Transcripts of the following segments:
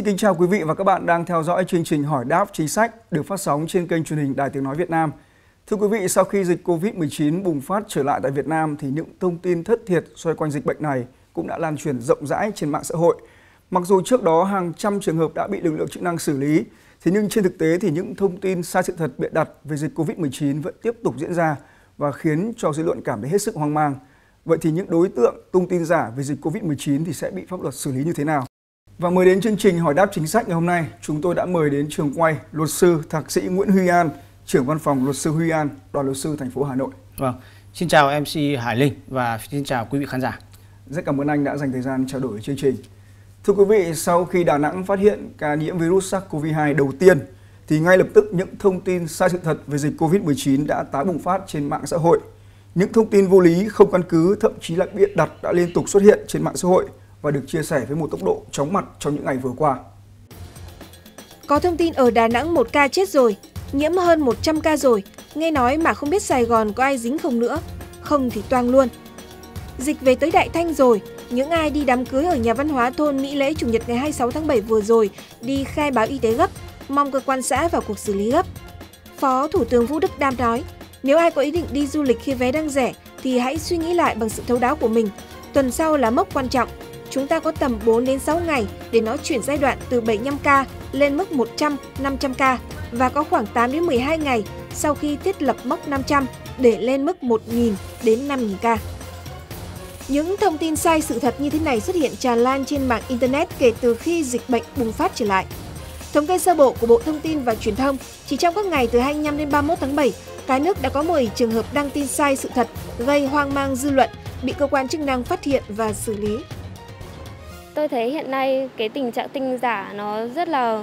Xin kính chào quý vị và các bạn đang theo dõi chương trình Hỏi đáp chính sách được phát sóng trên kênh truyền hình Đài Tiếng Nói Việt Nam. Thưa quý vị, sau khi dịch Covid-19 bùng phát trở lại tại Việt Nam thì những thông tin thất thiệt xoay quanh dịch bệnh này cũng đã lan truyền rộng rãi trên mạng xã hội. Mặc dù trước đó hàng trăm trường hợp đã bị lực lượng chức năng xử lý, thế nhưng trên thực tế thì những thông tin sai sự thật bịa đặt về dịch Covid-19 vẫn tiếp tục diễn ra và khiến cho dư luận cảm thấy hết sức hoang mang. Vậy thì những đối tượng tung tin giả về dịch Covid-19 thì sẽ bị pháp luật xử lý như thế nào? Và mời đến chương trình hỏi đáp chính sách ngày hôm nay, chúng tôi đã mời đến trường quay luật sư thạc sĩ Nguyễn Huy An, trưởng văn phòng luật sư Huy An, đoàn luật sư thành phố Hà Nội. Vâng, xin chào MC Hải Linh và xin chào quý vị khán giả. Rất cảm ơn anh đã dành thời gian trao đổi chương trình. Thưa quý vị, sau khi Đà Nẵng phát hiện ca nhiễm virus SARS-CoV-2 đầu tiên, thì ngay lập tức những thông tin sai sự thật về dịch COVID-19 đã tái bùng phát trên mạng xã hội. Những thông tin vô lý, không căn cứ, thậm chí là bịa đặt đã liên tục xuất hiện trên mạng xã hội và được chia sẻ với một tốc độ chóng mặt trong những ngày vừa qua. Có thông tin ở Đà Nẵng một ca chết rồi, nhiễm hơn 100 ca rồi, nghe nói mà không biết Sài Gòn có ai dính không nữa, không thì toang luôn. Dịch về tới Đại Thanh rồi, những ai đi đám cưới ở nhà văn hóa thôn Mỹ Lễ Chủ nhật ngày 26 tháng 7 vừa rồi đi khai báo y tế gấp, mong cơ quan xã vào cuộc xử lý gấp. Phó Thủ tướng Vũ Đức Đam nói, nếu ai có ý định đi du lịch khi vé đang rẻ thì hãy suy nghĩ lại bằng sự thấu đáo của mình. Tuần sau là mốc quan trọng, chúng ta có tầm 4 đến 6 ngày để nó chuyển giai đoạn từ 75K lên mức 100, 500K và có khoảng 8 đến 12 ngày sau khi thiết lập mốc 500 để lên mức 1.000 đến 5.000 ca. Những thông tin sai sự thật như thế này xuất hiện tràn lan trên mạng Internet kể từ khi dịch bệnh bùng phát trở lại. Thống kê sơ bộ của Bộ Thông tin và Truyền thông, chỉ trong các ngày từ 25 đến 31 tháng 7, cả nước đã có 10 trường hợp đăng tin sai sự thật gây hoang mang dư luận, bị cơ quan chức năng phát hiện và xử lý. Tôi thấy hiện nay cái tình trạng tin giả nó rất là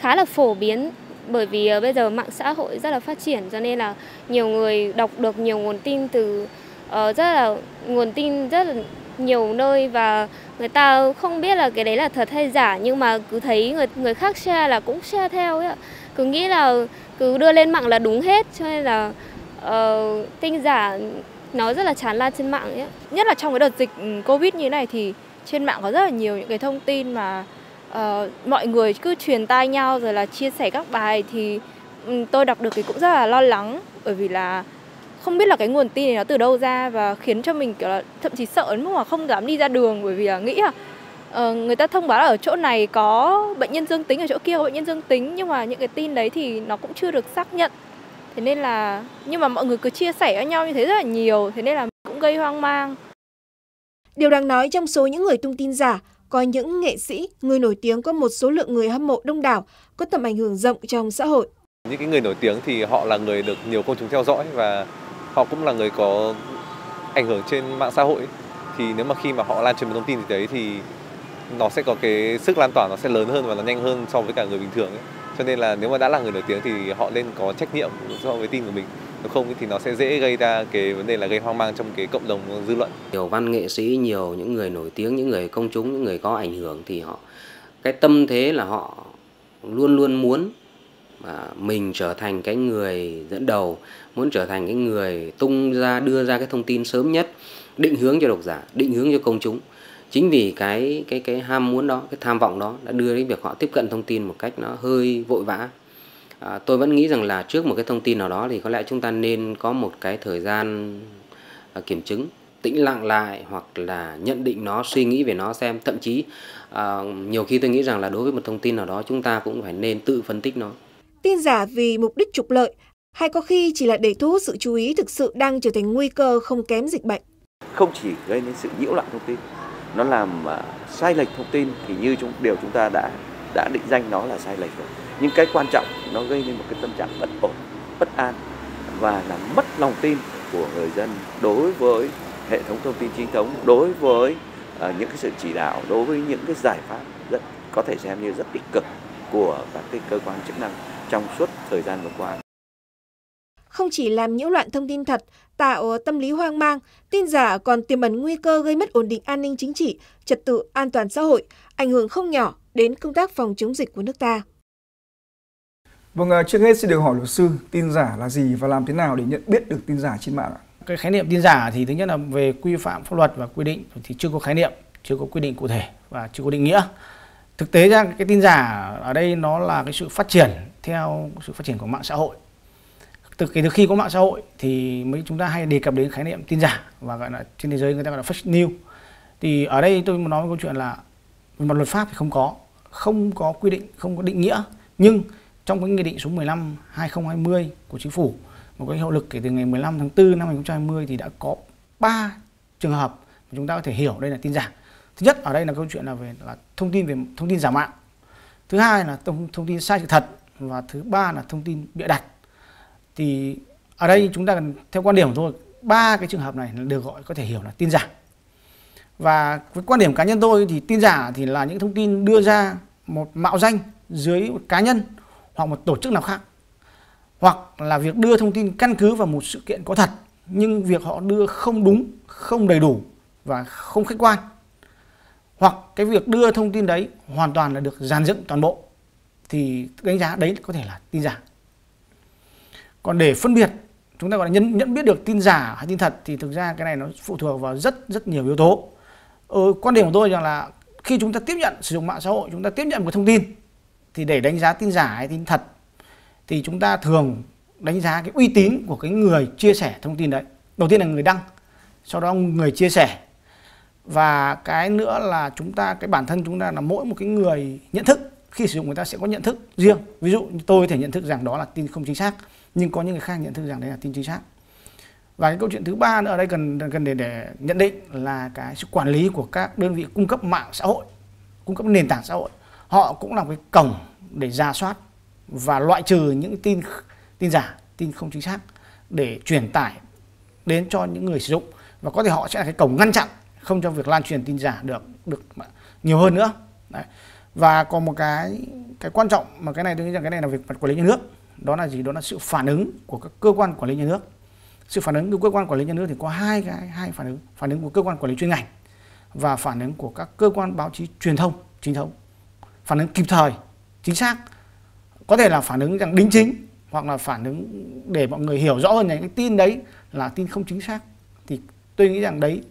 khá là phổ biến bởi vì ờ, bây giờ mạng xã hội rất là phát triển cho nên là nhiều người đọc được nhiều nguồn tin từ uh, rất là nguồn tin rất là nhiều nơi và người ta không biết là cái đấy là thật hay giả nhưng mà cứ thấy người người khác share là cũng share theo ấy ạ. Cứ nghĩ là cứ đưa lên mạng là đúng hết cho nên là ờ, uh, tin giả nó rất là tràn lan trên mạng ấy. Nhất là trong cái đợt dịch ừ, Covid như thế này thì trên mạng có rất là nhiều những cái thông tin mà uh, mọi người cứ truyền tai nhau rồi là chia sẻ các bài thì um, tôi đọc được thì cũng rất là lo lắng. Bởi vì là không biết là cái nguồn tin này nó từ đâu ra và khiến cho mình kiểu là thậm chí sợ đến mức mà không dám đi ra đường. Bởi vì là nghĩ là uh, người ta thông báo là ở chỗ này có bệnh nhân dương tính ở chỗ kia có bệnh nhân dương tính. Nhưng mà những cái tin đấy thì nó cũng chưa được xác nhận. Thế nên là nhưng mà mọi người cứ chia sẻ với nhau như thế rất là nhiều. Thế nên là cũng gây hoang mang. Điều đáng nói trong số những người tung tin giả, có những nghệ sĩ, người nổi tiếng có một số lượng người hâm mộ đông đảo, có tầm ảnh hưởng rộng trong xã hội. Những cái người nổi tiếng thì họ là người được nhiều công chúng theo dõi và họ cũng là người có ảnh hưởng trên mạng xã hội. Thì nếu mà khi mà họ lan truyền một thông tin gì đấy thì nó sẽ có cái sức lan tỏa nó sẽ lớn hơn và nó nhanh hơn so với cả người bình thường ấy. Cho nên là nếu mà đã là người nổi tiếng thì họ nên có trách nhiệm so với tin của mình nếu không thì nó sẽ dễ gây ra cái vấn đề là gây hoang mang trong cái cộng đồng dư luận. Nhiều văn nghệ sĩ, nhiều những người nổi tiếng, những người công chúng, những người có ảnh hưởng thì họ, cái tâm thế là họ luôn luôn muốn mà mình trở thành cái người dẫn đầu, muốn trở thành cái người tung ra, đưa ra cái thông tin sớm nhất, định hướng cho độc giả, định hướng cho công chúng. Chính vì cái cái cái ham muốn đó, cái tham vọng đó đã đưa đến việc họ tiếp cận thông tin một cách nó hơi vội vã à, tôi vẫn nghĩ rằng là trước một cái thông tin nào đó thì có lẽ chúng ta nên có một cái thời gian à, kiểm chứng tĩnh lặng lại hoặc là nhận định nó suy nghĩ về nó xem. Thậm chí à, nhiều khi tôi nghĩ rằng là đối với một thông tin nào đó chúng ta cũng phải nên tự phân tích nó. Tin giả vì mục đích trục lợi hay có khi chỉ là để thu hút sự chú ý thực sự đang trở thành nguy cơ không kém dịch bệnh? Không chỉ gây nên sự nhiễu loạn thông tin nó làm uh, sai lệch thông tin thì như chúng điều chúng ta đã đã định danh nó là sai lệch rồi nhưng cái quan trọng nó gây nên một cái tâm trạng bất ổn bất an và làm mất lòng tin của người dân đối với hệ thống thông tin chính thống đối với uh, những cái sự chỉ đạo đối với những cái giải pháp rất có thể xem như rất tích cực của các cái cơ quan chức năng trong suốt thời gian vừa qua không chỉ làm nhiễu loạn thông tin thật, tạo tâm lý hoang mang, tin giả còn tiềm ẩn nguy cơ gây mất ổn định an ninh chính trị, trật tự an toàn xã hội, ảnh hưởng không nhỏ đến công tác phòng chống dịch của nước ta. Vâng, à, trước hết xin được hỏi luật sư, tin giả là gì và làm thế nào để nhận biết được tin giả trên mạng ạ? Cái khái niệm tin giả thì thứ nhất là về quy phạm pháp luật và quy định thì chưa có khái niệm, chưa có quy định cụ thể và chưa có định nghĩa. thực tế ra cái tin giả ở đây nó là cái sự phát triển theo sự phát triển của mạng xã hội từ kể từ khi có mạng xã hội thì mới chúng ta hay đề cập đến khái niệm tin giả và gọi là trên thế giới người ta gọi là fake news thì ở đây tôi muốn nói một câu chuyện là về mặt luật pháp thì không có không có quy định không có định nghĩa nhưng trong cái nghị định số 15 2020 của chính phủ một cái hiệu lực kể từ ngày 15 tháng 4 năm 2020 thì đã có 3 trường hợp mà chúng ta có thể hiểu đây là tin giả. Thứ nhất ở đây là câu chuyện là về là thông tin về thông tin giả mạo. Thứ hai là thông, thông tin sai sự thật và thứ ba là thông tin bịa đặt. Thì ở đây chúng ta cần theo quan điểm của tôi ba cái trường hợp này được gọi có thể hiểu là tin giả. Và với quan điểm cá nhân tôi thì tin giả thì là những thông tin đưa ra một mạo danh dưới một cá nhân hoặc một tổ chức nào khác. Hoặc là việc đưa thông tin căn cứ vào một sự kiện có thật nhưng việc họ đưa không đúng không đầy đủ và không khách quan. Hoặc cái việc đưa thông tin đấy hoàn toàn là được dàn dựng toàn bộ thì đánh giá đấy có thể là tin giả. Còn để phân biệt chúng ta gọi là nhận, nhận biết được tin giả hay tin thật thì thực ra cái này nó phụ thuộc vào rất rất nhiều yếu tố. Ờ, quan điểm của tôi rằng là khi chúng ta tiếp nhận sử dụng mạng xã hội chúng ta tiếp nhận một thông tin thì để đánh giá tin giả hay tin thật, thì chúng ta thường đánh giá cái uy tín của cái người chia sẻ thông tin đấy. Đầu tiên là người đăng, sau đó người chia sẻ. Và cái nữa là chúng ta, cái bản thân chúng ta là mỗi một cái người nhận thức, khi sử dụng người ta sẽ có nhận thức riêng. Ví dụ như tôi có thể nhận thức rằng đó là tin không chính xác, nhưng có những người khác nhận thức rằng đấy là tin chính xác. Và cái câu chuyện thứ ba nữa ở đây cần cần để để nhận định là cái sự quản lý của các đơn vị cung cấp mạng xã hội, cung cấp nền tảng xã hội họ cũng là cái cổng để ra soát và loại trừ những tin tin giả, tin không chính xác để truyền tải đến cho những người sử dụng. Và có thể họ sẽ là cái cổng ngăn chặn, không cho việc lan truyền tin giả được được nhiều hơn nữa. Đấy. và còn một cái cái quan trọng mà cái này tôi nghĩ rằng cái này là việc mặt quản lý nhà nước. Đó là gì? Đó là sự phản ứng của các cơ quan quản lý nhà nước. Sự phản ứng của cơ quan quản lý nhà nước thì có hai cái, hai phản ứng. Phản ứng của cơ quan quản lý chuyên ngành và phản ứng của các cơ quan báo chí truyền thông, chính thống phản ứng kịp thời chính xác. Có thể là phản ứng rằng đính chính hoặc là phản ứng để mọi người hiểu rõ hơn những cái tin đấy là tin không chính xác. Thì tôi nghĩ rằng đấy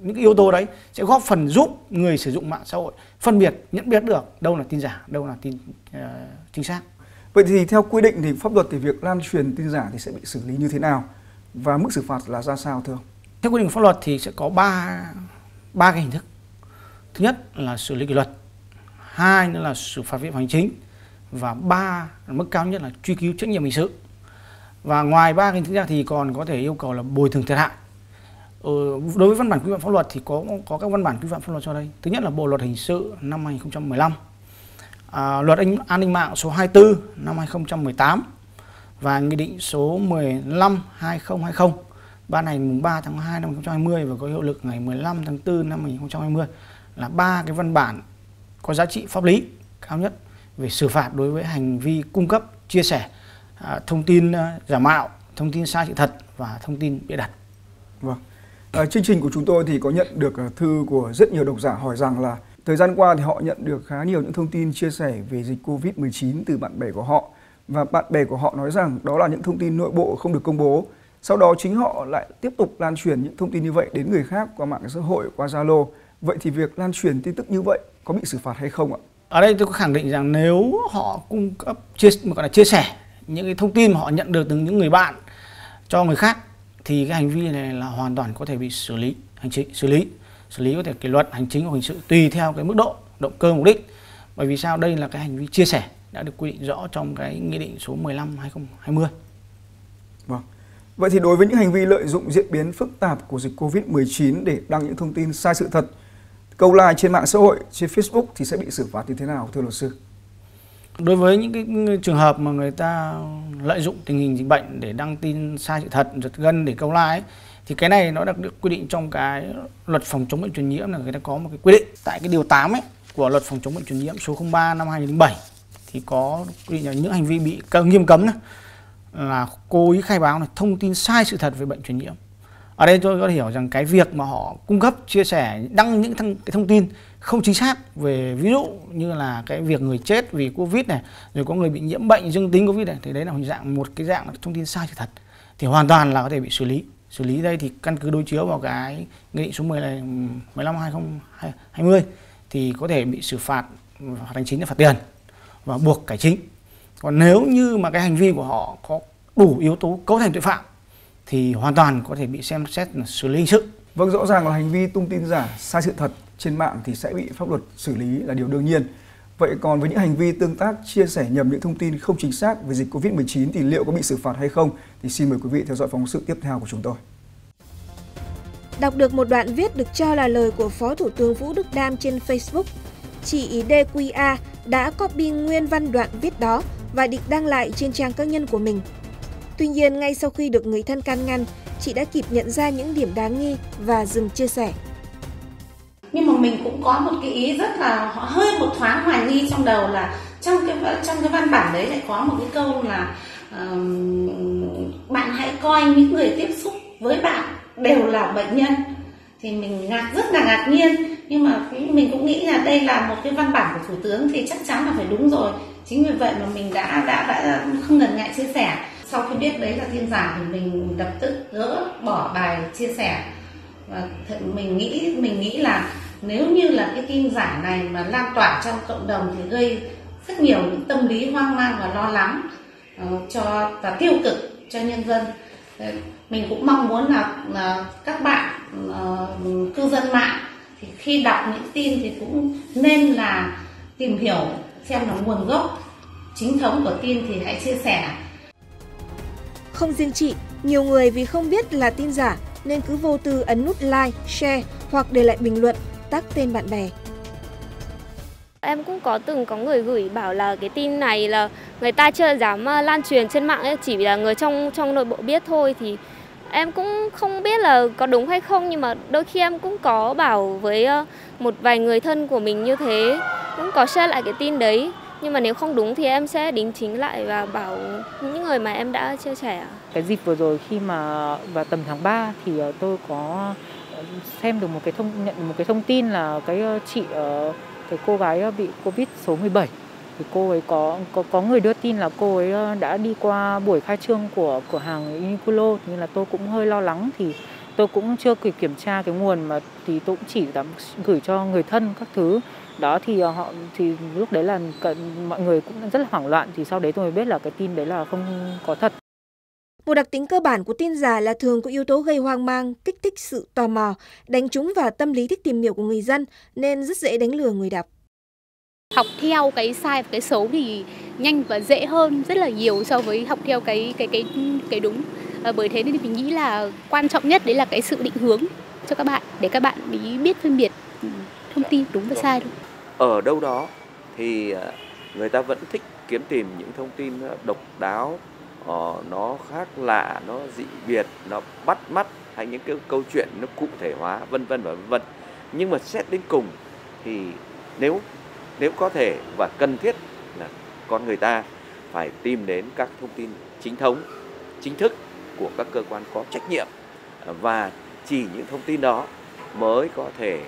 những cái yếu tố đấy sẽ góp phần giúp người sử dụng mạng xã hội phân biệt nhận biết được đâu là tin giả đâu là tin uh, chính xác. Vậy thì theo quy định thì pháp luật thì việc lan truyền tin giả thì sẽ bị xử lý như thế nào? Và mức xử phạt là ra sao thưa ông? Theo quy định pháp luật thì sẽ có ba ba cái hình thức. Thứ nhất là xử lý kỷ luật hai nữa là xử phạt vi phạm hành chính và ba mức cao nhất là truy cứu trách nhiệm hình sự. Và ngoài ba cái thứ ra thì còn có thể yêu cầu là bồi thường thiệt hại. Ừ, đối với văn bản quy phạm pháp luật thì có có các văn bản quy phạm pháp luật cho đây. Thứ nhất là bộ luật hình sự năm 2015 à, luật an, an ninh mạng số 24 năm 2018 và nghị định số 15 2020 ban hành mùng 3 tháng 2 năm 2020 và có hiệu lực ngày 15 tháng 4 năm 2020 là ba cái văn bản có giá trị pháp lý cao nhất về xử phạt đối với hành vi cung cấp, chia sẻ à, thông tin à, giả mạo, thông tin sai sự thật và thông tin bịa đặt. Vâng. À, chương trình của chúng tôi thì có nhận được à, thư của rất nhiều độc giả hỏi rằng là thời gian qua thì họ nhận được khá nhiều những thông tin chia sẻ về dịch Covid-19 từ bạn bè của họ và bạn bè của họ nói rằng đó là những thông tin nội bộ không được công bố. Sau đó chính họ lại tiếp tục lan truyền những thông tin như vậy đến người khác qua mạng xã hội, qua Zalo. Vậy thì việc lan truyền tin tức như vậy có bị xử phạt hay không ạ? ở đây tôi có khẳng định rằng nếu họ cung cấp chia gọi là chia sẻ những cái thông tin mà họ nhận được từ những người bạn cho người khác thì cái hành vi này là hoàn toàn có thể bị xử lý hành chính xử lý xử lý có thể kỷ luật hành chính hoặc hình sự tùy theo cái mức độ động cơ mục đích. Bởi vì sao? Đây là cái hành vi chia sẻ đã được quy định rõ trong cái nghị định số 15 2020 vâng. Vậy thì đối với những hành vi lợi dụng diễn biến phức tạp của dịch Covid-19 để đăng những thông tin sai sự thật câu like trên mạng xã hội trên Facebook thì sẽ bị xử phạt như thế nào thưa luật sư? Đối với những cái trường hợp mà người ta lợi dụng tình hình dịch bệnh để đăng tin sai sự thật, giật gân để câu like ấy, thì cái này nó được quy định trong cái luật phòng chống bệnh truyền nhiễm là người ta có một cái quy định tại cái điều 8 ấy của luật phòng chống bệnh truyền nhiễm số 03 năm 2007 thì có quy định là những hành vi bị nghiêm cấm này, là cố ý khai báo này thông tin sai sự thật về bệnh truyền nhiễm ở đây tôi có hiểu rằng cái việc mà họ cung cấp chia sẻ đăng những thông, cái thông tin không chính xác về ví dụ như là cái việc người chết vì covid này rồi có người bị nhiễm bệnh dương tính covid này thì đấy là một dạng một cái dạng thông tin sai sự thật. Thì hoàn toàn là có thể bị xử lý. Xử lý đây thì căn cứ đối chiếu vào cái nghị định số 10 này 15 2020 thì có thể bị xử phạt phạt hành chính là phạt tiền và buộc cải chính. Còn nếu như mà cái hành vi của họ có đủ yếu tố cấu thành tội phạm thì hoàn toàn có thể bị xem xét là xử lý hình sự Vâng, rõ ràng là hành vi tung tin giả, sai sự thật trên mạng thì sẽ bị pháp luật xử lý là điều đương nhiên. Vậy còn với những hành vi tương tác, chia sẻ nhầm những thông tin không chính xác về dịch Covid-19 thì liệu có bị xử phạt hay không? Thì xin mời quý vị theo dõi phóng sự tiếp theo của chúng tôi. Đọc được một đoạn viết được cho là lời của Phó Thủ tướng Vũ Đức Đam trên Facebook. Chị DQA đã copy nguyên văn đoạn viết đó và định đăng lại trên trang cá nhân của mình. Tuy nhiên, ngay sau khi được người thân can ngăn, chị đã kịp nhận ra những điểm đáng nghi và dừng chia sẻ. Nhưng mà mình cũng có một cái ý rất là hơi một thoáng hoài nghi trong đầu là trong cái trong cái văn bản đấy lại có một cái câu là uh, bạn hãy coi những người tiếp xúc với bạn đều là bệnh nhân. Thì mình ngạc rất là ngạc nhiên. Nhưng mà mình cũng nghĩ là đây là một cái văn bản của thủ tướng thì chắc chắn là phải đúng rồi. Chính vì vậy mà mình đã đã đã không ngần ngại chia sẻ sau khi biết đấy là tin giả thì mình lập tức gỡ bỏ bài chia sẻ. Và mình nghĩ mình nghĩ là nếu như là cái tin giả này mà lan tỏa trong cộng đồng thì gây rất nhiều những tâm lý hoang mang và lo lắng uh, cho và tiêu cực cho nhân dân. Ờ, mình cũng mong muốn là, là các bạn uh, cư dân mạng thì khi đọc những tin thì cũng nên là tìm hiểu xem là nguồn gốc chính thống của tin thì hãy chia sẻ không riêng chị, nhiều người vì không biết là tin giả nên cứ vô tư ấn nút like, share hoặc để lại bình luận, tag tên bạn bè. Em cũng có từng có người gửi bảo là cái tin này là người ta chưa dám ờ, lan truyền trên mạng ấy, chỉ là người trong trong nội bộ biết thôi thì em cũng không biết là có đúng hay không nhưng mà đôi khi em cũng có bảo với ờ, một vài người thân của mình như thế cũng có share lại cái tin đấy nhưng mà nếu không đúng thì em sẽ đính chính lại và bảo những người mà em đã chia sẻ. Cái dịp vừa rồi khi mà vào tầm tháng 3 thì ờ, tôi có xem được một cái thông, nhận một cái thông tin là cái ờ, chị ờ, cái cô gái bị Covid số 17 thì cô ấy có có có người đưa tin là cô ấy đã đi qua buổi khai trương của cửa hàng Uniqlo. Nên là tôi cũng hơi lo lắng. Thì tôi cũng chưa kịp kiểm tra cái nguồn mà thì tôi cũng chỉ dám gửi cho người thân các thứ đó thì ờ, họ thì lúc đấy là mọi người cũng rất là hoảng loạn thì sau đấy tôi mới biết là cái tin đấy là không có thật một đặc tính cơ bản của tin giả là thường có yếu tố gây hoang mang, kích thích sự tò mò, đánh trúng vào tâm lý thích tìm hiểu của người dân nên rất dễ đánh lừa người đọc. Học theo cái sai và cái xấu thì nhanh và dễ hơn rất là nhiều so với học theo cái cái cái cái đúng. À, bởi thế nên mình nghĩ là quan trọng nhất đấy là cái sự định hướng cho các bạn để các bạn biết phân biệt ừ, thông tin đúng và sai thôi. Ở đâu đó thì à, người ta vẫn thích kiếm tìm những thông tin độc đáo ờ, nó khác lạ nó dị biệt nó bắt mắt hay những cái câu chuyện nó cụ thể hóa vân vân và vân vân. Nhưng mà xét đến cùng thì nếu nếu có thể và cần thiết là con người ta phải tìm đến các thông tin chính thống chính thức của các cơ quan có trách nhiệm và chỉ những thông tin đó mới có thể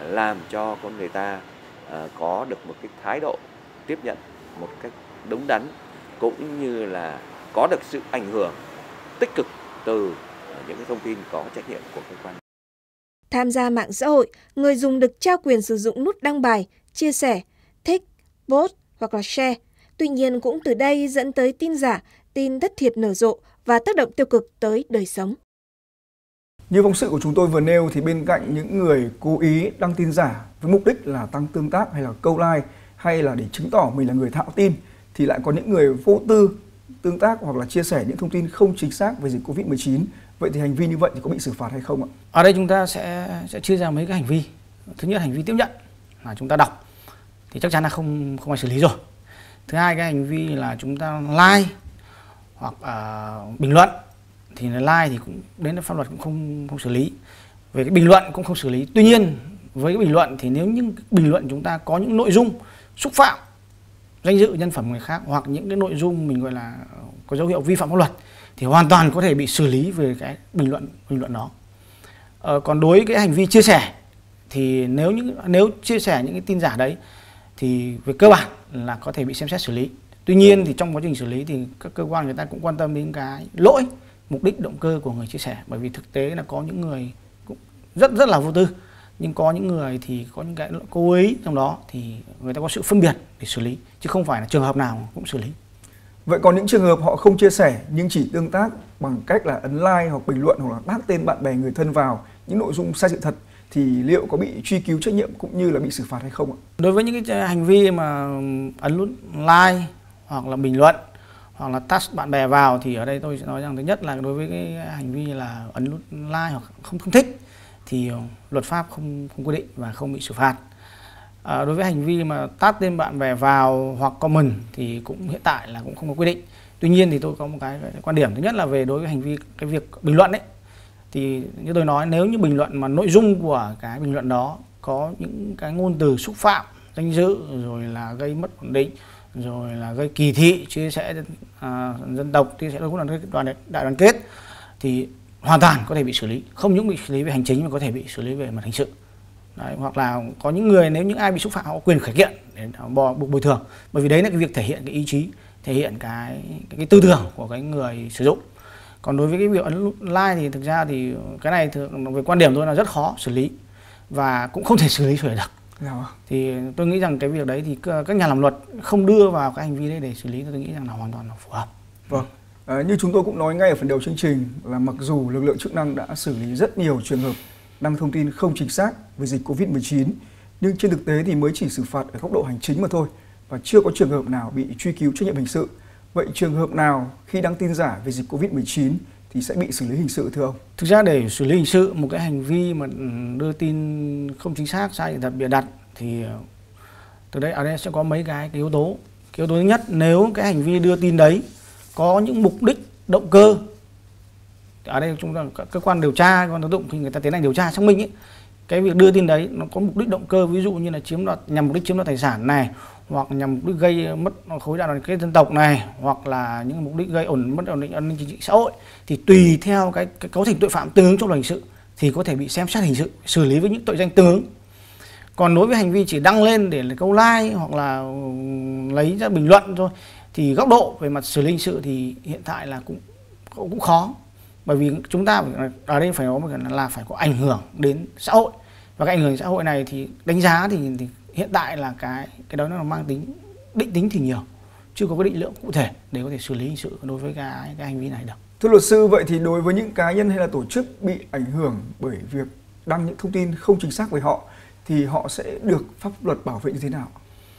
làm cho con người ta ờ, có được một cái thái độ tiếp nhận một cách đúng đắn cũng như là có được sự ảnh hưởng tích cực từ những cái thông tin có trách nhiệm của cơ quan. Tham gia mạng xã hội, người dùng được trao quyền sử dụng nút đăng bài, chia sẻ, thích, post hoặc là share. Tuy nhiên cũng từ đây dẫn tới tin giả, tin thất thiệt nở rộ và tác động tiêu cực tới đời sống. Như phóng sự của chúng tôi vừa nêu thì bên cạnh những người cố ý đăng tin giả với mục đích là tăng tương tác hay là câu like hay là để chứng tỏ mình là người thạo tin thì lại có những người vô tư tương tác hoặc là chia sẻ những thông tin không chính xác về dịch Covid-19. Vậy thì hành vi như vậy thì có bị xử phạt hay không ạ? Ở đây chúng ta sẽ sẽ chia ra mấy cái hành vi. Thứ nhất hành vi tiếp nhận là chúng ta đọc thì chắc chắn là không không ai xử lý rồi. Thứ hai cái hành vi là chúng ta like hoặc uh, bình luận thì like thì cũng đến pháp luật cũng không không xử lý. Về cái bình luận cũng không xử lý. Tuy nhiên với cái bình luận thì nếu những bình luận chúng ta có những nội dung xúc phạm danh dự nhân phẩm người khác hoặc những cái nội dung mình gọi là ờ, có dấu hiệu vi phạm pháp luật thì hoàn toàn có thể bị xử lý về cái bình luận bình luận đó. Ờ, còn đối với cái hành vi chia sẻ thì nếu những nếu chia sẻ những cái tin giả đấy thì về cơ bản là có thể bị xem xét xử lý. Tuy nhiên thì trong quá trình xử lý thì các cơ quan người ta cũng quan tâm đến cái lỗi mục đích động cơ của người chia sẻ. Bởi vì thực tế là có những người cũng rất rất là vô tư. Nhưng có những người thì có những cái cố ý trong đó thì người ta có sự phân biệt để xử lý chứ không phải là trường hợp nào cũng xử lý. Vậy còn những trường hợp họ không chia sẻ nhưng chỉ tương tác bằng cách là ấn like hoặc bình luận hoặc là tác tên bạn bè người thân vào những nội dung sai sự thật thì liệu có bị truy cứu trách nhiệm cũng như là bị xử phạt hay không ạ? Đối với những cái hành vi mà ấn nút like hoặc là bình luận hoặc là tag bạn bè vào thì ở đây tôi sẽ nói rằng thứ nhất là đối với cái hành vi là ấn nút like hoặc không không thích thì luật pháp không không quy định và không bị xử phạt. À, đối với hành vi mà tag tên bạn bè vào hoặc comment thì cũng hiện tại là cũng không có quy định. Tuy nhiên thì tôi có một cái, cái quan điểm thứ nhất là về đối với hành vi cái việc bình luận đấy thì như tôi nói nếu như bình luận mà nội dung của cái bình luận đó có những cái ngôn từ xúc phạm danh dự rồi là gây mất ổn định rồi là gây kỳ thị chia sẻ à, dân tộc chia sẻ đối đoàn đoàn đại đoàn kết thì hoàn toàn có thể bị xử lý. Không những bị xử lý về hành chính mà có thể bị xử lý về mặt hình sự. Đấy, hoặc là có những người nếu những ai bị xúc phạm họ có quyền khởi kiện để bò buộc bồi thường. Bởi vì đấy là cái việc thể hiện cái ý chí thể hiện cái cái, cái tư tưởng của cái người sử dụng. Còn đối với cái việc ấn like thì thực ra thì cái này thường về quan điểm tôi là rất khó xử lý và cũng không thể xử lý sửa được thì tôi nghĩ rằng cái việc đấy thì các nhà làm luật không đưa vào cái hành vi đấy để xử lý tôi nghĩ rằng là hoàn toàn là phù hợp. Vâng. À, như chúng tôi cũng nói ngay ở phần đầu chương trình là mặc dù lực lượng chức năng đã xử lý rất nhiều trường hợp đăng thông tin không chính xác về dịch Covid-19 nhưng trên thực tế thì mới chỉ xử phạt ở góc độ hành chính mà thôi và chưa có trường hợp nào bị truy cứu trách nhiệm hình sự. Vậy trường hợp nào khi đăng tin giả về dịch Covid-19 thì sẽ bị xử lý hình sự thưa ông? Thực ra để xử lý hình sự một cái hành vi mà đưa tin không chính xác, sai sự thật bịa đặt thì ờ, từ đây ở đây sẽ có mấy cái, cái yếu tố. Cái yếu tố thứ nhất nếu cái hành vi đưa tin đấy có những mục đích động cơ ở đây chúng ta cơ quan điều tra cơ quan tố tụng khi người ta tiến hành điều tra xác minh ấy cái việc đưa tin đấy nó có mục đích động cơ ví dụ như là chiếm đoạt nhằm mục đích chiếm đoạt tài sản này hoặc nhằm mục đích gây mất khối đại đoàn kết dân tộc này hoặc là những mục đích gây ổn mất ổn định an ninh chính trị xã hội thì tùy theo cái, cái cấu thành tội phạm tương ứng trong luật hình sự thì có thể bị xem xét hình sự xử lý với những tội danh tương ứng. Còn đối với hành vi chỉ đăng lên để là câu like hoặc là ừ, lấy ra bình luận thôi thì góc độ về mặt xử lý hình sự thì hiện tại là cũng cũng khó. Bởi vì chúng ta ở đây phải nói là phải có ảnh hưởng đến xã hội. Và cái ảnh hưởng xã hội này thì đánh giá thì, thì hiện tại là cái cái đó nó mang tính định tính thì nhiều chưa có cái định lượng cụ thể để có thể xử lý hình sự đối với cái cái hành vi này được. Thưa luật sư vậy thì đối với những cá nhân hay là tổ chức bị ảnh hưởng bởi việc đăng những thông tin không chính xác về họ thì họ sẽ được pháp luật bảo vệ như thế nào?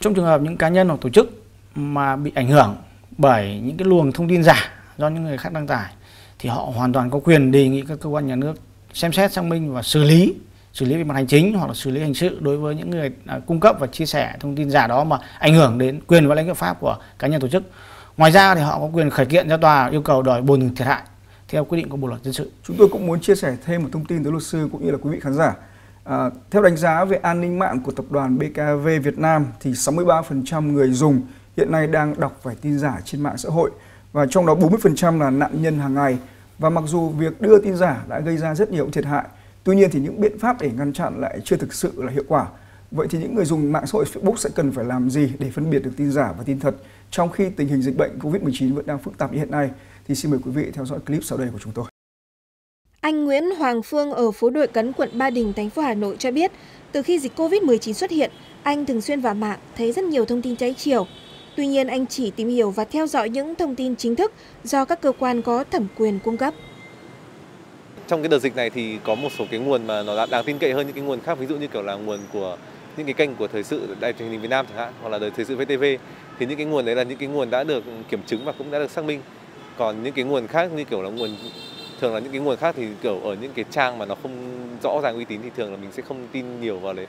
Trong trường hợp những cá nhân hoặc tổ chức mà bị ảnh hưởng bởi những cái luồng thông tin giả do những người khác đăng tải thì họ hoàn toàn có quyền đề nghị các cơ quan nhà nước xem xét xác minh và xử lý xử lý về mặt hành chính hoặc là xử lý hình sự đối với những người à, cung cấp và chia sẻ thông tin giả đó mà ảnh hưởng đến quyền và lãnh hợp pháp của cá nhân tổ chức. Ngoài ra thì họ có quyền khởi kiện ra tòa yêu cầu đòi bồi thường thiệt hại theo quy định của bộ luật dân sự. Chúng tôi cũng muốn chia sẻ thêm một thông tin tới luật sư cũng như là quý vị khán giả. À, theo đánh giá về an ninh mạng của tập đoàn BKV Việt Nam thì 63% người dùng hiện nay đang đọc phải tin giả trên mạng xã hội và trong đó 40% là nạn nhân hàng ngày. Và mặc dù việc đưa tin giả đã gây ra rất nhiều thiệt hại Tuy nhiên thì những biện pháp để ngăn chặn lại chưa thực sự là hiệu quả. Vậy thì những người dùng mạng xã hội Facebook sẽ cần phải làm gì để phân biệt được tin giả và tin thật trong khi tình hình dịch bệnh COVID-19 vẫn đang phức tạp như hiện nay? Thì xin mời quý vị theo dõi clip sau đây của chúng tôi. Anh Nguyễn Hoàng Phương ở phố Đội Cấn, quận Ba Đình, thành phố Hà Nội cho biết, từ khi dịch COVID-19 xuất hiện, anh thường xuyên vào mạng thấy rất nhiều thông tin trái chiều. Tuy nhiên, anh chỉ tìm hiểu và theo dõi những thông tin chính thức do các cơ quan có thẩm quyền cung cấp trong cái đợt dịch này thì có một số cái nguồn mà nó đáng tin cậy hơn những cái nguồn khác ví dụ như kiểu là nguồn của những cái kênh của thời sự đài truyền hình Việt Nam chẳng hạn hoặc là đời thời sự VTV. Thì những cái nguồn đấy là những cái nguồn đã được kiểm chứng và cũng đã được xác minh. Còn những cái nguồn khác như kiểu là nguồn thường là những cái nguồn khác thì kiểu ở những cái trang mà nó không rõ ràng uy tín thì thường là mình sẽ không tin nhiều vào đấy.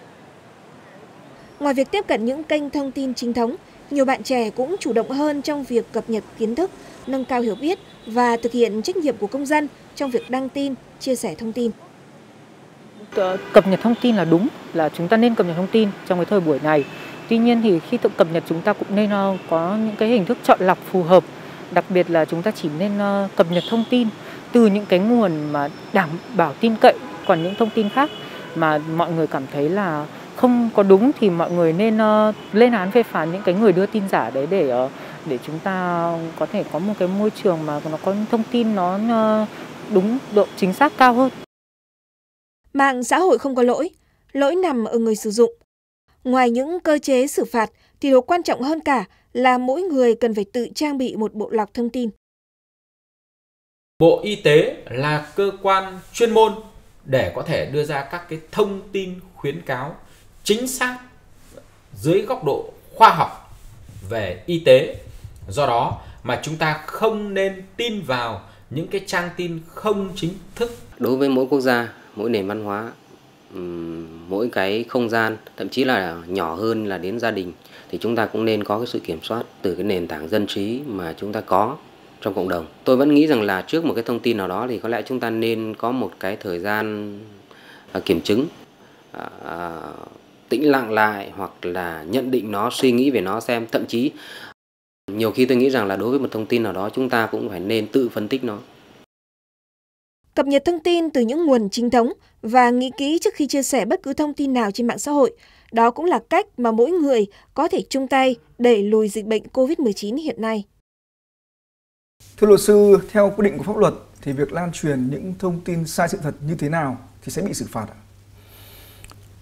Ngoài việc tiếp cận những kênh thông tin chính thống, nhiều bạn trẻ cũng chủ động hơn trong việc cập nhật kiến thức, nâng cao hiểu biết và thực hiện trách nhiệm của công dân trong việc đăng tin, chia sẻ thông tin. Cập nhật thông tin là đúng, là chúng ta nên cập nhật thông tin trong cái thời buổi này. Tuy nhiên thì khi tự cập nhật chúng ta cũng nên ờ, có những cái hình thức chọn lọc phù hợp. Đặc biệt là chúng ta chỉ nên ờ, cập nhật thông tin từ những cái nguồn mà đảm bảo tin cậy. Còn những thông tin khác mà mọi người cảm thấy là không có đúng thì mọi người nên uh, lên án phê phán những cái người đưa tin giả đấy để uh, để chúng ta có thể có một cái môi trường mà nó có thông tin nó uh, đúng độ chính xác cao hơn. Mạng xã hội không có lỗi. lỗi nằm ở người sử dụng. Ngoài những cơ chế xử phạt thì điều quan trọng hơn cả là mỗi người cần phải tự trang bị một bộ lọc thông tin. Bộ Y tế là cơ quan chuyên môn để có thể đưa ra các cái thông tin khuyến cáo chính xác dưới góc độ khoa học về y tế. Do đó mà chúng ta không nên tin vào những cái trang tin không chính thức. Đối với mỗi quốc gia, mỗi nền văn hóa, mỗi cái không gian, thậm chí là nhỏ hơn là đến gia đình thì chúng ta cũng nên có cái sự kiểm soát từ cái nền tảng dân trí mà chúng ta có trong cộng đồng. Tôi vẫn nghĩ rằng là trước một cái thông tin nào đó thì có lẽ chúng ta nên có một cái thời gian à, kiểm chứng, à, à, tĩnh lặng lại hoặc là nhận định nó, suy nghĩ về nó xem. Thậm chí nhiều khi tôi nghĩ rằng là đối với một thông tin nào đó chúng ta cũng phải nên tự phân tích nó. Cập nhật thông tin từ những nguồn chính thống và nghĩ kỹ trước khi chia sẻ bất cứ thông tin nào trên mạng xã hội. Đó cũng là cách mà mỗi người có thể chung tay đẩy lùi dịch bệnh COVID-19 hiện nay. Thưa luật sư, theo quy định của pháp luật thì việc lan truyền những thông tin sai sự thật như thế nào thì sẽ bị xử phạt ạ?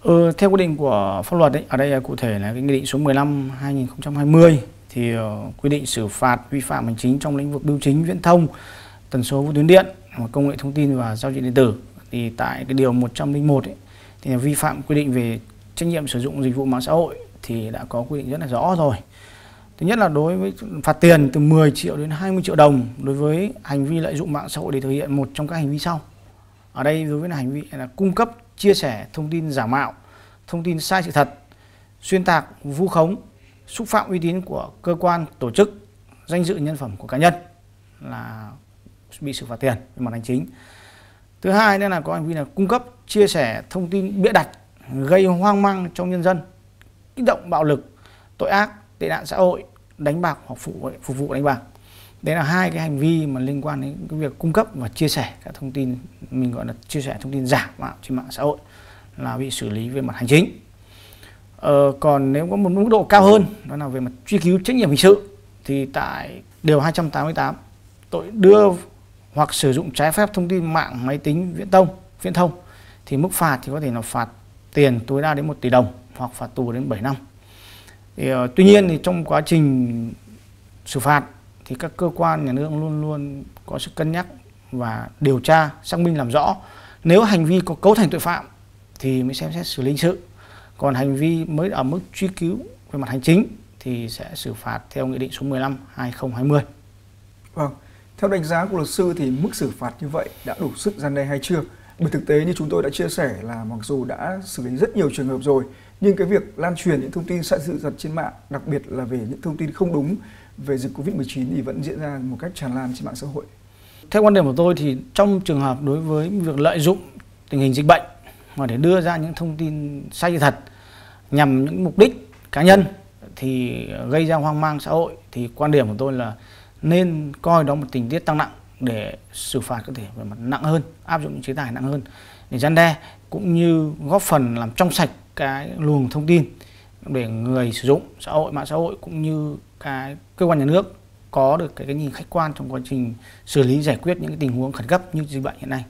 Ừ, theo quy định của pháp luật ấy, ở đây cụ thể là cái nghị định số 15 2020 thì uh, quy định xử phạt vi phạm hành chính trong lĩnh vực bưu chính viễn thông, tần số vô tuyến điện, công nghệ thông tin và giao diện điện tử thì tại cái điều 101 ấy, thì là vi phạm quy định về trách nhiệm sử dụng dịch vụ mạng xã hội thì đã có quy định rất là rõ rồi. Thứ nhất là đối với phạt tiền từ 10 triệu đến 20 triệu đồng đối với hành vi lợi dụng mạng xã hội để thực hiện một trong các hành vi sau. Ở đây đối với là hành vi là cung cấp, chia sẻ thông tin giả mạo, thông tin sai sự thật, xuyên tạc, vu khống, xúc phạm uy tín của cơ quan, tổ chức, danh dự nhân phẩm của cá nhân là bị xử phạt tiền về mặt hành chính. Thứ hai nữa là có hành vi là cung cấp, chia sẻ thông tin bịa đặt, gây hoang mang trong nhân dân, kích động bạo lực, tội ác, tệ nạn xã hội, đánh bạc hoặc phục phục vụ đánh bạc. Đấy là hai cái hành vi mà liên quan đến cái việc cung cấp và chia sẻ các thông tin mình gọi là chia sẻ thông tin giả mạo trên mạng xã hội là bị xử lý về mặt hành chính. Ờ, còn nếu có một mức độ cao hơn đó là về mặt truy cứu trách nhiệm hình sự thì tại điều 288 tội đưa hoặc sử dụng trái phép thông tin mạng máy tính viễn thông viễn thông thì mức phạt thì có thể là phạt tiền tối đa đến 1 tỷ đồng hoặc phạt tù đến 7 năm. Thì, uh, tuy nhiên thì trong quá trình xử phạt thì các cơ quan nhà nước luôn luôn có sự cân nhắc và điều tra xác minh làm rõ nếu hành vi có cấu thành tội phạm thì mới xem xét xử lý hình sự còn hành vi mới ở mức truy cứu về mặt hành chính thì sẽ xử phạt theo nghị định số 15 2020. Vâng, theo đánh giá của luật sư thì mức xử phạt như vậy đã đủ sức gian đe hay chưa? Bởi thực tế như chúng tôi đã chia sẻ là mặc dù đã xử lý rất nhiều trường hợp rồi, nhưng cái việc lan truyền những thông tin sai sự thật trên mạng, đặc biệt là về những thông tin không đúng về dịch Covid-19 thì vẫn diễn ra một cách tràn lan trên mạng xã hội. Theo quan điểm của tôi thì trong trường hợp đối với việc lợi dụng tình hình dịch bệnh mà để đưa ra những thông tin sai sự thật nhằm những mục đích cá nhân thì gây ra hoang mang xã hội thì quan điểm của tôi là nên coi đó một tình tiết tăng nặng để xử phạt có thể về mặt nặng hơn áp dụng những chế tài nặng hơn để gian đe cũng như góp phần làm trong sạch cái luồng thông tin để người sử dụng xã hội mạng xã hội cũng như cái cơ quan nhà nước có được cái, cái nhìn khách quan trong quá trình xử lý giải quyết những cái tình huống khẩn cấp như dịch bệnh hiện nay.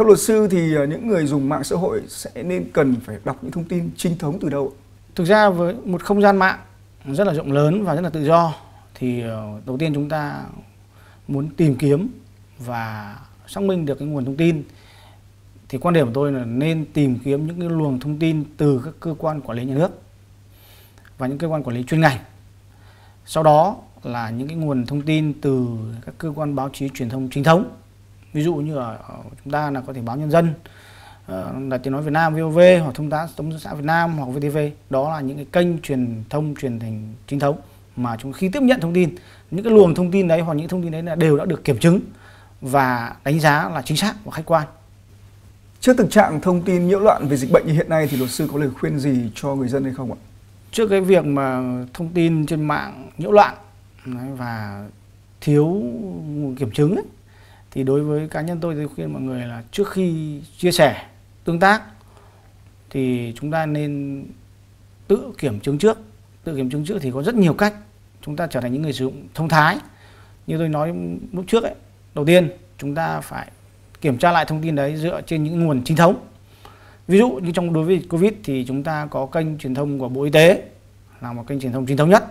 Theo luật sư thì ờ, những người dùng mạng xã hội sẽ nên cần phải đọc những thông tin chính thống từ đâu? Thực ra với một không gian mạng rất là rộng lớn và rất là tự do thì ờ, đầu tiên chúng ta muốn tìm kiếm và xác minh được cái nguồn thông tin thì quan điểm của tôi là nên tìm kiếm những cái luồng thông tin từ các cơ quan quản lý nhà nước và những cơ quan quản lý chuyên ngành sau đó là những cái nguồn thông tin từ các cơ quan báo chí truyền thông chính thống ví dụ như ở chúng ta là có thể báo nhân dân ờ, là tiếng nói Việt Nam VOV hoặc thông tấn thông xã Việt Nam hoặc VTV đó là những cái kênh truyền thông truyền thành chính thống mà chúng khi tiếp nhận thông tin những cái luồng thông tin đấy hoặc những thông tin đấy là đều đã được kiểm chứng và đánh giá là chính xác và khách quan. Trước thực trạng thông tin nhiễu loạn về dịch bệnh như hiện nay thì luật sư có lời khuyên gì cho người dân hay không ạ? Trước cái việc mà thông tin trên mạng nhiễu loạn và thiếu kiểm chứng ấy, thì đối với cá nhân tôi tôi khuyên mọi người là trước khi chia sẻ, tương tác thì chúng ta nên tự kiểm chứng trước. Tự kiểm chứng trước thì có rất nhiều cách chúng ta trở thành những người sử dụng thông thái. Như tôi nói lúc trước ấy, đầu tiên chúng ta phải kiểm tra lại thông tin đấy dựa trên những nguồn chính thống. Ví dụ như trong đối với covid thì chúng ta có kênh truyền thông của bộ y tế là một kênh truyền thông chính thống nhất.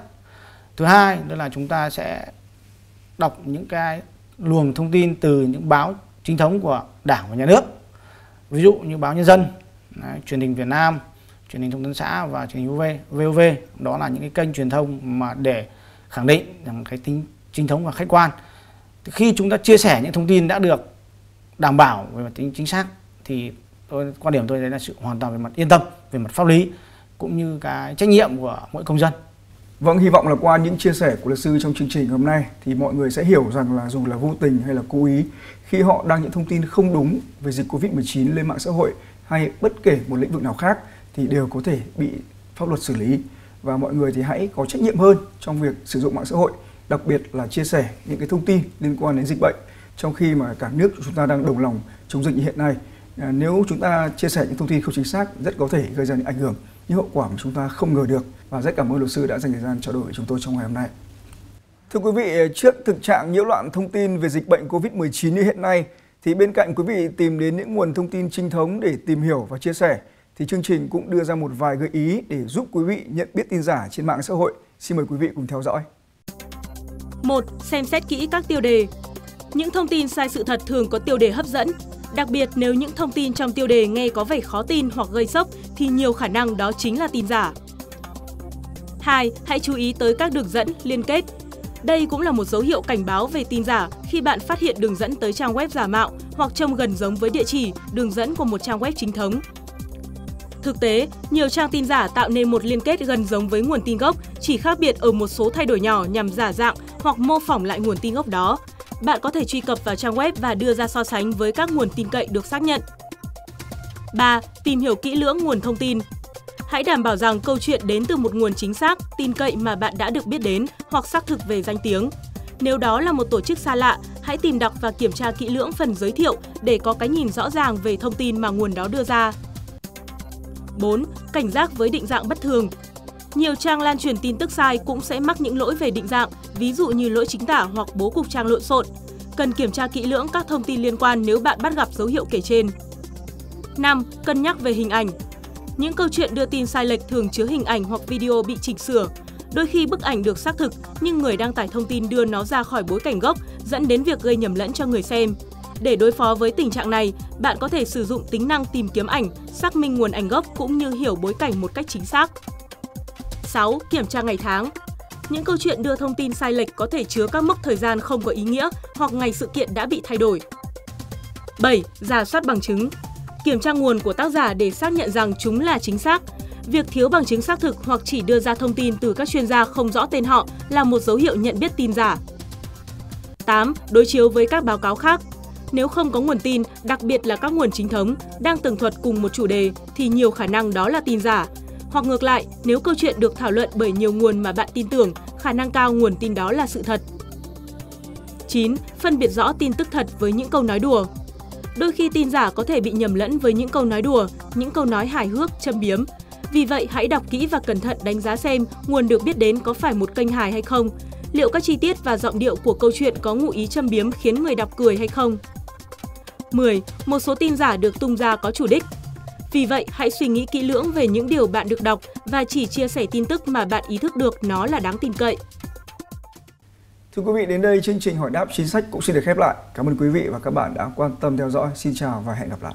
Thứ hai đó là chúng ta sẽ đọc những cái luồng thông tin từ những báo chính thống của đảng và nhà nước. Ví dụ như báo nhân dân đấy, truyền hình việt nam truyền hình thông tấn xã và truyền hình UV, VOV đó là những cái kênh truyền thông mà để khẳng định rằng cái tính chính thống và khách quan. Khi chúng ta chia sẻ những thông tin đã được đảm bảo về mặt tính chính xác thì tôi quan điểm tôi đấy là sự hoàn toàn về mặt yên tâm về mặt pháp lý cũng như cái trách nhiệm của mỗi công dân. Vâng, hy vọng là qua những chia sẻ của luật sư trong chương trình hôm nay thì mọi người sẽ hiểu rằng là dù là vô tình hay là cố ý khi họ đăng những thông tin không đúng về dịch Covid-19 lên mạng xã hội hay bất kể một lĩnh vực nào khác thì đều có thể bị pháp luật xử lý và mọi người thì hãy có trách nhiệm hơn trong việc sử dụng mạng xã hội, đặc biệt là chia sẻ những cái thông tin liên quan đến dịch bệnh trong khi mà cả nước chúng ta đang đồng lòng chống dịch như hiện nay. À, nếu chúng ta chia sẻ những thông tin không chính xác rất có thể gây ra những ảnh hưởng những hậu quả mà chúng ta không ngờ được và rất cảm ơn luật sư đã dành thời gian trao đổi với chúng tôi trong ngày hôm nay. Thưa quý vị, trước thực trạng nhiễu loạn thông tin về dịch bệnh COVID-19 như hiện nay, thì bên cạnh quý vị tìm đến những nguồn thông tin chính thống để tìm hiểu và chia sẻ, thì chương trình cũng đưa ra một vài gợi ý để giúp quý vị nhận biết tin giả trên mạng xã hội. Xin mời quý vị cùng theo dõi. 1. Xem xét kỹ các tiêu đề. Những thông tin sai sự thật thường có tiêu đề hấp dẫn, Đặc biệt nếu những thông tin trong tiêu đề nghe có vẻ khó tin hoặc gây sốc thì nhiều khả năng đó chính là tin giả. 2. Hãy chú ý tới các đường dẫn, liên kết. Đây cũng là một dấu hiệu cảnh báo về tin giả khi bạn phát hiện đường dẫn tới trang web giả mạo hoặc trông gần giống với địa chỉ, đường dẫn của một trang web chính thống. Thực tế, nhiều trang tin giả tạo nên một liên kết gần giống với nguồn tin gốc, chỉ khác biệt ở một số thay đổi nhỏ nhằm giả dạng hoặc mô phỏng lại nguồn tin gốc đó. Bạn có thể truy cập vào trang web và đưa ra so sánh với các nguồn tin cậy được xác nhận. 3. Tìm hiểu kỹ lưỡng nguồn thông tin. Hãy đảm bảo rằng câu chuyện đến từ một nguồn chính xác, tin cậy mà bạn đã được biết đến hoặc xác thực về danh tiếng. Nếu đó là một tổ chức xa lạ, hãy tìm đọc và kiểm tra kỹ lưỡng phần giới thiệu để có cái nhìn rõ ràng về thông tin mà nguồn đó đưa ra. 4. Cảnh giác với định dạng bất thường. Nhiều trang lan truyền tin tức sai cũng sẽ mắc những lỗi về định dạng, ví dụ như lỗi chính tả hoặc bố cục trang lộn xộn. Cần kiểm tra kỹ lưỡng các thông tin liên quan nếu bạn bắt gặp dấu hiệu kể trên. 5. Cân nhắc về hình ảnh. Những câu chuyện đưa tin sai lệch thường chứa hình ảnh hoặc video bị chỉnh sửa. Đôi khi bức ảnh được xác thực nhưng người đăng tải thông tin đưa nó ra khỏi bối cảnh gốc dẫn đến việc gây nhầm lẫn cho người xem. Để đối phó với tình trạng này, bạn có thể sử dụng tính năng tìm kiếm ảnh, xác minh nguồn ảnh gốc cũng như hiểu bối cảnh một cách chính xác. 6. Kiểm tra ngày tháng. Những câu chuyện đưa thông tin sai lệch có thể chứa các mốc thời gian không có ý nghĩa hoặc ngày sự kiện đã bị thay đổi. 7. Giả soát bằng chứng. Kiểm tra nguồn của tác giả để xác nhận rằng chúng là chính xác. Việc thiếu bằng chứng xác thực hoặc chỉ đưa ra thông tin từ các chuyên gia không rõ tên họ là một dấu hiệu nhận biết tin giả. 8. Đối chiếu với các báo cáo khác. Nếu không có nguồn tin, đặc biệt là các nguồn chính thống, đang tường thuật cùng một chủ đề thì nhiều khả năng đó là tin giả. Hoặc ngược lại, nếu câu chuyện được thảo luận bởi nhiều nguồn mà bạn tin tưởng, khả năng cao nguồn tin đó là sự thật. 9. Phân biệt rõ tin tức thật với những câu nói đùa. Đôi khi tin giả có thể bị nhầm lẫn với những câu nói đùa, những câu nói hài hước, châm biếm. Vì vậy, hãy đọc kỹ và cẩn thận đánh giá xem nguồn được biết đến có phải một kênh hài hay không. Liệu các chi tiết và giọng điệu của câu chuyện có ngụ ý châm biếm khiến người đọc cười hay không? 10. Một số tin giả được tung ra có chủ đích. Vì vậy, hãy suy nghĩ kỹ lưỡng về những điều bạn được đọc và chỉ chia sẻ tin tức mà bạn ý thức được nó là đáng tin cậy. Thưa quý vị, đến đây chương trình hỏi đáp chính sách cũng xin được khép lại. Cảm ơn quý vị và các bạn đã quan tâm theo dõi. Xin chào và hẹn gặp lại.